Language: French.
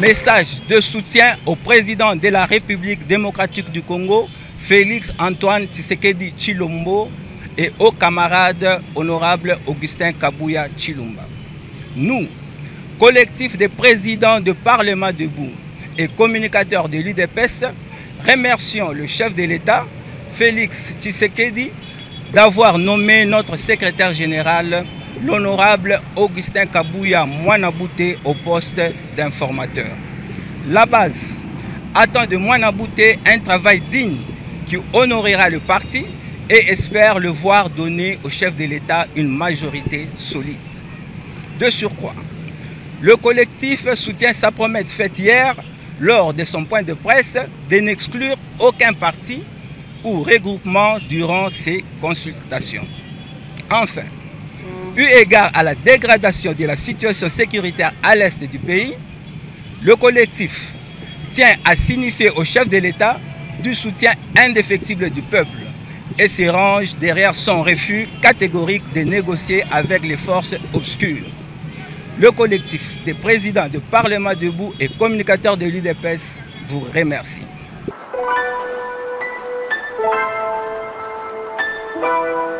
Message de soutien au président de la République démocratique du Congo, Félix Antoine Tshisekedi Chilombo, et au camarade honorable Augustin Kabouya Chilumba. Nous, collectif des présidents de Parlement debout et communicateurs de l'UDPS, remercions le chef de l'État, Félix Tshisekedi, d'avoir nommé notre secrétaire général, l'honorable Augustin Kabouya Mwanabouté, au poste d'informateur. La base attend de Mwanabouté un travail digne qui honorera le parti et espère le voir donner au chef de l'État une majorité solide. De surcroît, le collectif soutient sa promesse faite hier lors de son point de presse de n'exclure aucun parti ou regroupement durant ces consultations. Enfin, eu égard à la dégradation de la situation sécuritaire à l'est du pays, le collectif tient à signifier au chef de l'État du soutien indéfectible du peuple et se range derrière son refus catégorique de négocier avec les forces obscures. Le collectif des présidents de Parlement debout et communicateurs de l'UDPS vous remercie. Thank you.